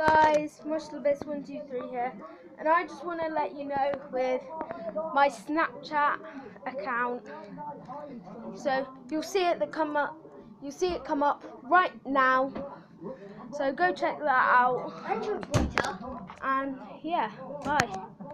guys, MushTheBest123 here, and I just want to let you know with my Snapchat account. So you'll see it that come up, you'll see it come up right now. So go check that out, And your Twitter. and yeah, bye.